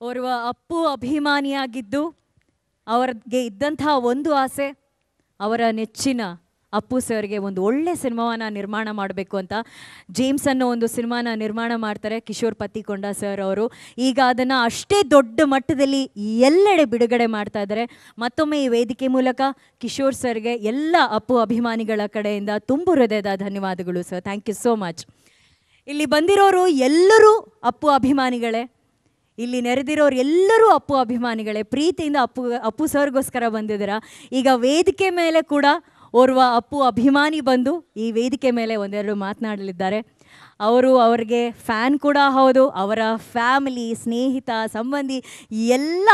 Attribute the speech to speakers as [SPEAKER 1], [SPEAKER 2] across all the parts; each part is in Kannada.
[SPEAKER 1] ಓರ್ವ ಅಪ್ಪು ಅಭಿಮಾನಿಯಾಗಿದ್ದು ಅವರಿಗೆ ಇದ್ದಂತಹ ಒಂದು ಆಸೆ, ಅವರ ನೆಚ್ಚಿನ ಅಪ್ಪು ಸರ್ಗೆ ಒಂದು ಒಳ್ಳೆ ಸಿನಿಮಾವನ್ನ ನಿರ್ಮಾಣ ಮಾಡಬೇಕು ಅಂತ. ಜೇಮ್ಸ್ ಅನ್ನೋ ಒಂದು ಸಿನಿಮಾನ ನಿರ್ಮಾಣ ಮಾಡ್ತಾರೆ ಕಿಶೋರ್ ಪತ್ತಿಕೊಂಡ ಸರ್ ಅವರು. ಈಗ ಅದನ್ನು ಅಷ್ಟೇ ದೊಡ್ಡ ಮಟ್ಟದಲ್ಲಿ ಎಲ್ಲೆಡೆ ಬಿಡುಗಡೆ ಮಾಡ್ತಾ ಇದ್ದಾರೆ. ಮತ್ತೊಮ್ಮೆ ಈ ವೇದಿಕೆ ಮೂಲಕ ಕಿಶೋರ್ ಸರ್ಗೆ ಎಲ್ಲ ಅಪ್ಪು ಅಭಿಮಾನಿಗಳ ಕಡೆಯಿಂದ ತುಂಬು ಹೃದಯದ ಧನ್ಯವಾದಗಳು sir. Thank you so much. ಇಲ್ಲಿ ಬಂದಿರೋರು ಎಲ್ಲರೂ ಅಪ್ಪು ಅಭಿಮಾನಿಗಳೇ. ಇಲ್ಲಿ ನೆರೆದಿರೋರು ಎಲ್ಲರೂ ಅಪ್ಪು ಅಭಿಮಾನಿಗಳೇ. ಪ್ರೀತಿಯಿಂದ ಅಪ್ಪು ಅಪ್ಪು ಸರ್ಗೋಸ್ಕರ ಬಂದಿದ್ದೀರಾ. ಈಗ ವೇದಿಕೆ ಮೇಲೆ ಕೂಡ ಓರ್ವ ಅಪ್ಪು ಅಭಿಮಾನಿ ಬಂದು ಈ ವೇದಿಕೆ ಮೇಲೆ ಒಂದೆರಡು ಮಾತನಾಡಲಿದ್ದಾರೆ. ಅವರು ಅವರಿಗೆ ಫ್ಯಾನ್ ಕೂಡ ಹೌದು, ಅವರ ಫ್ಯಾಮಿಲಿ, ಸ್ನೇಹಿತ, ಸಂಬಂಧಿ, ಎಲ್ಲ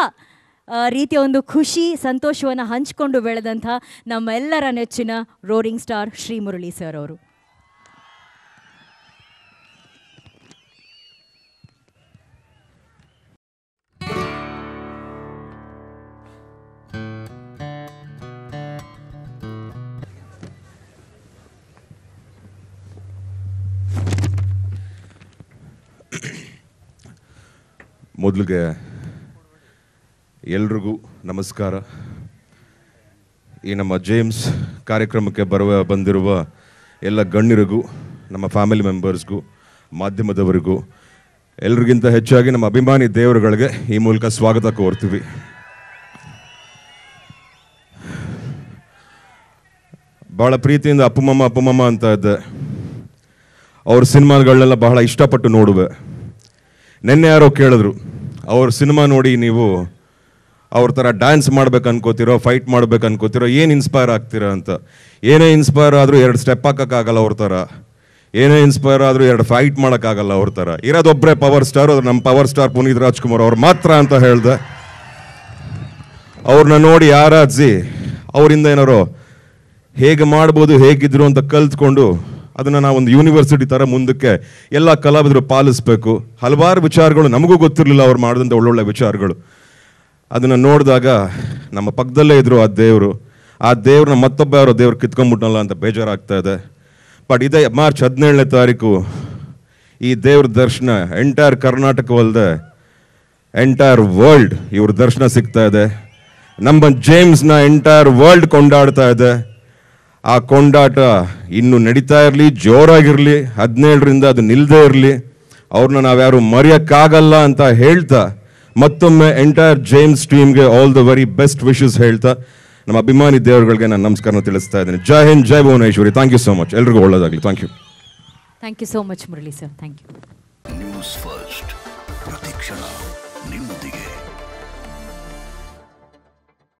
[SPEAKER 1] ರೀತಿಯ ಒಂದು ಖುಷಿ, ಸಂತೋಷವನ್ನು ಹಂಚಿಕೊಂಡು ಬೆಳೆದಂಥ ನಮ್ಮೆಲ್ಲರ ನೆಚ್ಚಿನ roaring star Shri Murali sir ಅವರು.
[SPEAKER 2] ಮೊದಲಿಗೆ ಎಲ್ರಿಗೂ ನಮಸ್ಕಾರ. ಈ ನಮ್ಮ ಜೇಮ್ಸ್ ಕಾರ್ಯಕ್ರಮಕ್ಕೆ ಬರುವ, ಬಂದಿರುವ ಎಲ್ಲ ಗಣ್ಯರಿಗೂ, ನಮ್ಮ ಫ್ಯಾಮಿಲಿ ಮೆಂಬರ್ಸ್ಗೂ ಮಾಧ್ಯಮದವರಿಗೂ, ಎಲ್ರಿಗಿಂತ ಹೆಚ್ಚಾಗಿ ನಮ್ಮ ಅಭಿಮಾನಿ ದೇವರುಗಳಿಗೆ ಈ ಮೂಲಕ ಸ್ವಾಗತ ಕೋರ್ತೀವಿ. ಭಾಳ ಪ್ರೀತಿಯಿಂದ ಅಪ್ಪುಮಮ್ಮ ಅಪ್ಪುಮಮ್ಮ ಅಂತ ಇದ್ದೆ. ಅವ್ರ ಸಿನಿಮಾಗಳನ್ನೆಲ್ಲ ಬಹಳ ಇಷ್ಟಪಟ್ಟು ನೋಡುವೆ. ನಿನ್ನೆ ಯಾರೋ ಕೇಳಿದ್ರು, ಅವ್ರ ಸಿನಿಮಾ ನೋಡಿ ನೀವು ಅವ್ರ ಥರ ಡ್ಯಾನ್ಸ್ ಮಾಡ್ಬೇಕು ಅನ್ಕೋತಿರೋ ಫೈಟ್ ಮಾಡ್ಬೇಕು ಅನ್ಕೋತಿರೋ ಏನು ಇನ್ಸ್ಪೈರ್ ಆಗ್ತೀರಾ ಅಂತ? ಏನೇ ಇನ್ಸ್ಪೈರ್ ಆದರೂ ಎರಡು ಸ್ಟೆಪ್ ಹಾಕೋಕ್ಕಾಗಲ್ಲ ಅವ್ರ ಥರ ಏನೇ ಇನ್ಸ್ಪೈರ್ ಆದರೂ ಎರಡು ಫೈಟ್ ಮಾಡೋಕ್ಕಾಗಲ್ಲ ಅವ್ರ ಥರ ಇರೋದೊಬ್ಬರೇ ಪವರ್ ಸ್ಟಾರ್ ನಮ್ಮ ಪವರ್ ಸ್ಟಾರ್ ಪುನೀತ್ ರಾಜ್ಕುಮಾರ್ ಅವ್ರು ಮಾತ್ರ ಅಂತ ಹೇಳ್ದೆ. ಅವ್ರನ್ನ ನೋಡಿ ಆರಾಧಿಸಿ ಅವರಿಂದ ಏನಾರೋ ಹೇಗೆ ಮಾಡ್ಬೋದು, ಹೇಗಿದ್ರು ಅಂತ ಕಲ್ತ್ಕೊಂಡು ಅದನ್ನು ನಾವು ಒಂದು ಯೂನಿವರ್ಸಿಟಿ ಥರ ಮುಂದಕ್ಕೆ ಎಲ್ಲ ಕಲಾವಿದರು ಪಾಲಿಸ್ಬೇಕು. ಹಲವಾರು ವಿಚಾರಗಳು ನಮಗೂ ಗೊತ್ತಿರಲಿಲ್ಲ ಅವ್ರು ಮಾಡಿದಂಥ ಒಳ್ಳೊಳ್ಳೆ ವಿಚಾರಗಳು. ಅದನ್ನು ನೋಡಿದಾಗ ನಮ್ಮ ಪಕ್ಕದಲ್ಲೇ ಇದ್ದರು ಆ ದೇವರು. ಆ ದೇವ್ರನ್ನ ಮತ್ತೊಬ್ಬ ಯಾರೋ ದೇವ್ರು ಕಿತ್ಕೊಂಡ್ಬಿಟ್ನಲ್ಲ ಅಂತ ಬೇಜಾರಾಗ್ತಾ ಇದೆ. ಬಟ್ ಇದೇ ಮಾರ್ಚ್ ಹದಿನೇಳನೇ ತಾರೀಕು ಈ ದೇವ್ರ ದರ್ಶನ ಎಂಟೈರ್ ಕರ್ನಾಟಕವಲ್ಲದೆ ಎಂಟೈರ್ ವರ್ಲ್ಡ್ ಇವ್ರ ದರ್ಶನ ಸಿಗ್ತಾ ಇದೆ. ನಮ್ಮ ಜೇಮ್ಸ್ನ ಎಂಟೈರ್ ವರ್ಲ್ಡ್ ಕೊಂಡಾಡ್ತಾ ಇದೆ. ಆ ಕೊಂಡಾಟ ಇನ್ನು ನಡೀತಾ ಇರಲಿ ಜೋರಾಗಿರಲಿ ಹದಿನೇಳರಿಂದ ಅದು ನಿಲ್ಲದೇ ಇರಲಿ. ಅವ್ರನ್ನ ನಾವ್ಯಾರು ಮರೆಯೋಕ್ಕಾಗಲ್ಲ ಅಂತ ಹೇಳ್ತಾ ಮತ್ತೊಮ್ಮೆ ಎಂಟೈರ್ ಜೇಮ್ಸ್ ಟೀಮ್ಗೆ all the very best wishes ಹೇಳ್ತಾ ನಮ್ಮ ಅಭಿಮಾನಿ ದೇವರುಗಳಿಗೆ ನಾನು ನಮಸ್ಕಾರ ತಿಳಿಸ್ತಾ ಇದ್ದೇನೆ. ಜೈ ಹಿಂದ್ ಜೈ Bhuvaneshwari. Thank you so much ಎಲ್ರಿಗೂ ಒಳ್ಳೆಯದಾಗಲಿ thank you
[SPEAKER 1] thank you so much Murali sir thank you
[SPEAKER 3] news first ಪ್ರತಿಕ್ಷಣ